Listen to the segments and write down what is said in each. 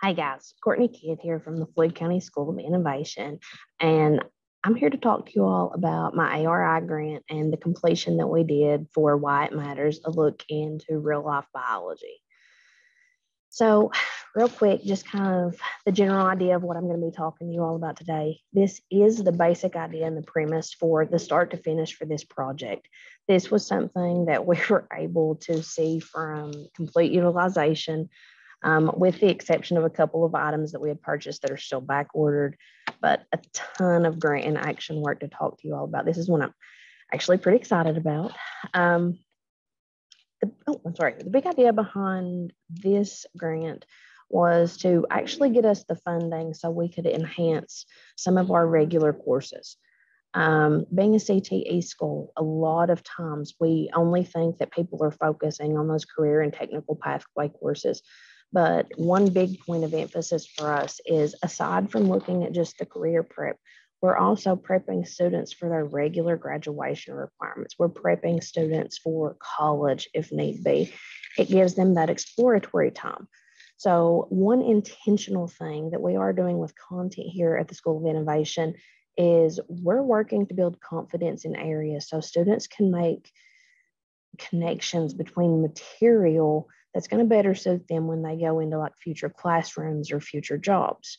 Hi guys, Cortney Kidd here from the Floyd County School of Innovation, and I'm here to talk to you all about my ARI grant and the completion that we did for Why It Matters, a look into real life biology. So real quick, just kind of the general idea of what I'm going to be talking to you all about today. This is the basic idea and the premise for the start to finish for this project. This was something that we were able to see from complete utilization um, with the exception of a couple of items that we had purchased that are still back ordered, but a ton of grant and action work to talk to you all about. This is one I'm actually pretty excited about. Um, the, oh, I'm sorry. The big idea behind this grant was to actually get us the funding so we could enhance some of our regular courses. Um, being a CTE school, a lot of times we only think that people are focusing on those career and technical pathway courses. But one big point of emphasis for us is aside from looking at just the career prep, we're also prepping students for their regular graduation requirements. We're prepping students for college if need be. It gives them that exploratory time. So, one intentional thing that we are doing with content here at the School of Innovation is we're working to build confidence in areas so students can make connections between material that's going to better suit them when they go into like future classrooms or future jobs.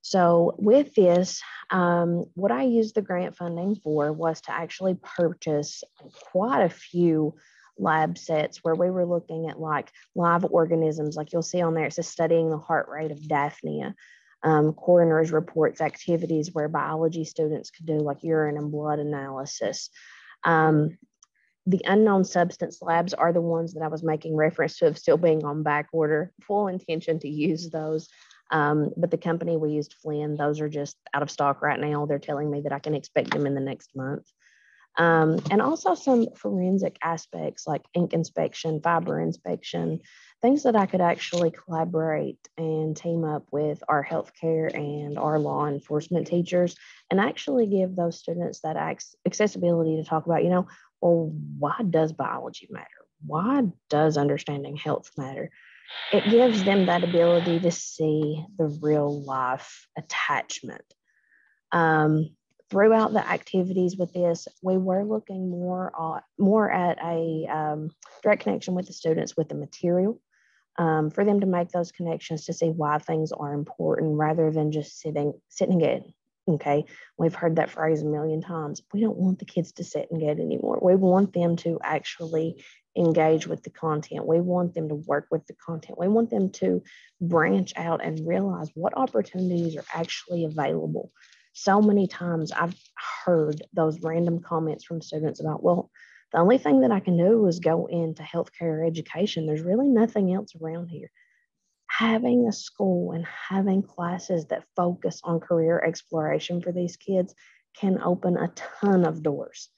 So with this, um, what I used the grant funding for was to actually purchase quite a few lab sets where we were looking at like live organisms, like you'll see on there, it says studying the heart rate of Daphnia. Um, coroner's reports activities where biology students could do like urine and blood analysis. Um, the unknown substance labs are the ones that I was making reference to of still being on back order. Full intention to use those. Um, but the company we used, Flinn, those are just out of stock right now. They're telling me that I can expect them in the next month. Um, and also some forensic aspects like ink inspection, fiber inspection, things that I could actually collaborate and team up with our healthcare and our law enforcement teachers and actually give those students that accessibility to talk about, you know, well, why does biology matter? Why does understanding health matter? It gives them that ability to see the real life attachment. Um, throughout the activities with this, we were looking more on, more at a um, direct connection with the students with the material um, for them to make those connections to see why things are important rather than just sitting sitting at Okay, we've heard that phrase a million times. We don't want the kids to sit and get anymore. We want them to actually engage with the content. We want them to work with the content. We want them to branch out and realize what opportunities are actually available. So many times I've heard those random comments from students about, well, the only thing that I can do is go into healthcare education. There's really nothing else around here having a school and having classes that focus on career exploration for these kids can open a ton of doors.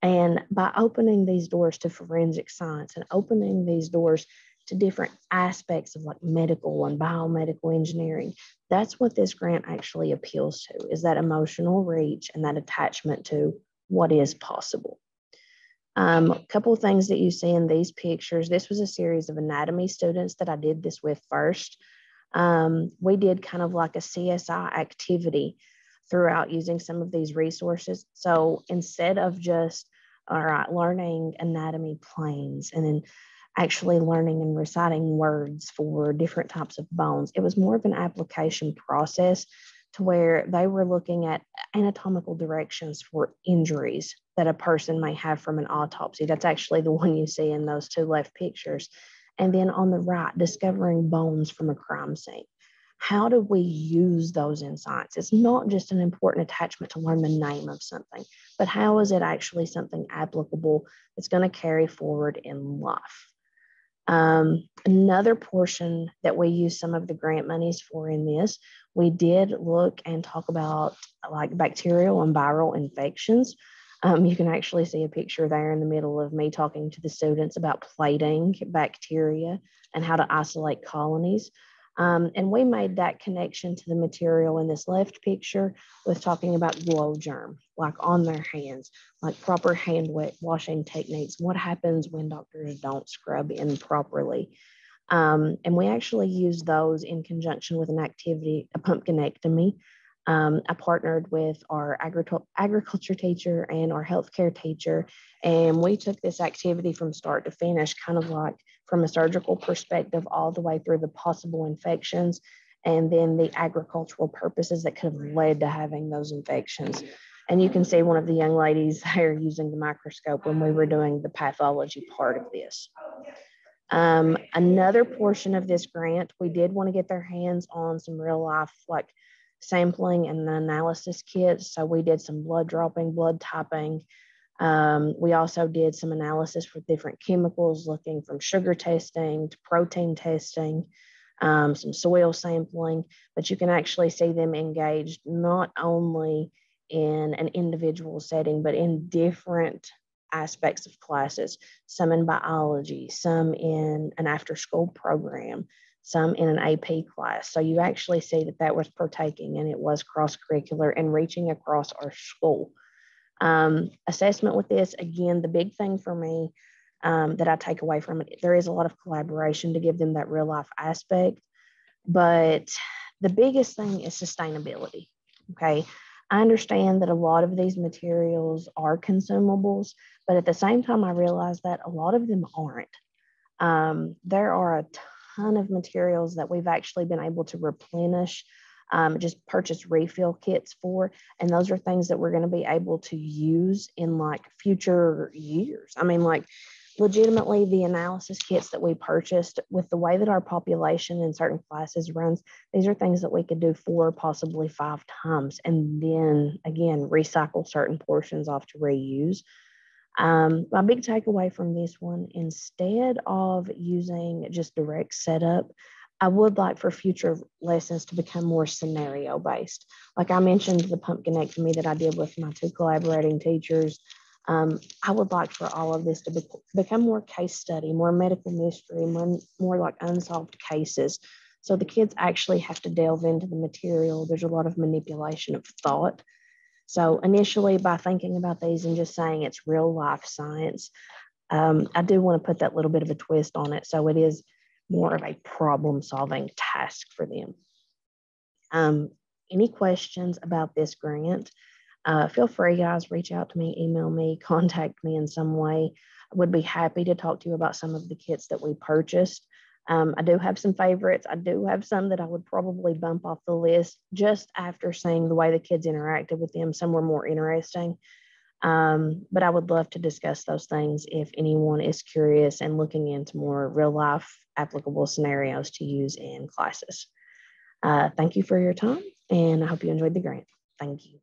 And by opening these doors to forensic science and opening these doors to different aspects of like medical and biomedical engineering, that's what this grant actually appeals to is that emotional reach and that attachment to what is possible. Um, a couple of things that you see in these pictures. This was a series of anatomy students that I did this with first. Um, we did kind of like a CSI activity throughout using some of these resources. So instead of just, all right, learning anatomy planes and then actually learning and reciting words for different types of bones, it was more of an application process to where they were looking at anatomical directions for injuries that a person may have from an autopsy. That's actually the one you see in those two left pictures. And then on the right, discovering bones from a crime scene. How do we use those in science? It's not just an important attachment to learn the name of something, but how is it actually something applicable that's going to carry forward in life? Um, another portion that we use some of the grant monies for in this, we did look and talk about like bacterial and viral infections. Um, you can actually see a picture there in the middle of me talking to the students about plating bacteria and how to isolate colonies. Um, and we made that connection to the material in this left picture with talking about Glo Germ, like on their hands, like proper hand washing techniques. What happens when doctors don't scrub in properly? Um, and we actually use those in conjunction with an activity, a pumpkinectomy. Um, I partnered with our agriculture teacher and our healthcare teacher, and we took this activity from start to finish, kind of like from a surgical perspective, all the way through the possible infections and then the agricultural purposes that could have led to having those infections. And you can see one of the young ladies there using the microscope when we were doing the pathology part of this. Um, another portion of this grant, we did want to get their hands on some real life like sampling and the analysis kits. So we did some blood dropping, blood typing. Um, we also did some analysis for different chemicals, looking from sugar testing to protein testing um, some soil sampling, but you can actually see them engaged not only in an individual setting, but in different aspects of classes, some in biology, some in an after school program, some in an AP class. So you actually see that that was partaking and it was cross curricular and reaching across our school. Um, assessment with this, again, the big thing for me um, that I take away from it. There is a lot of collaboration to give them that real life aspect. But the biggest thing is sustainability. Okay. I understand that a lot of these materials are consumables, but at the same time, I realize that a lot of them aren't. Um, there are a ton of materials that we've actually been able to replenish, um, just purchase refill kits for. And those are things that we're going to be able to use in like future years. I mean, like legitimately the analysis kits that we purchased with the way that our population in certain classes runs these are things that we could do four possibly five times and then again recycle certain portions off to reuse um, my big takeaway from this one instead of using just direct setup I would like for future lessons to become more scenario based. Like I mentioned, the pumpkinectomy that I did with my two collaborating teachers, um, I would like for all of this to be, become more case study, more medical mystery, more, more like unsolved cases. So the kids actually have to delve into the material. There's a lot of manipulation of thought. So initially, by thinking about these and just saying it's real life science, um, I do want to put that little bit of a twist on it. So it is more of a problem solving task for them. Um, any questions about this grant? Uh, feel free, guys, reach out to me, email me, contact me in some way. I would be happy to talk to you about some of the kits that we purchased. Um, I do have some favorites. I do have some that I would probably bump off the list just after seeing the way the kids interacted with them. Some were more interesting. Um, but I would love to discuss those things if anyone is curious and looking into more real life applicable scenarios to use in classes. Uh, thank you for your time, and I hope you enjoyed the grant. Thank you.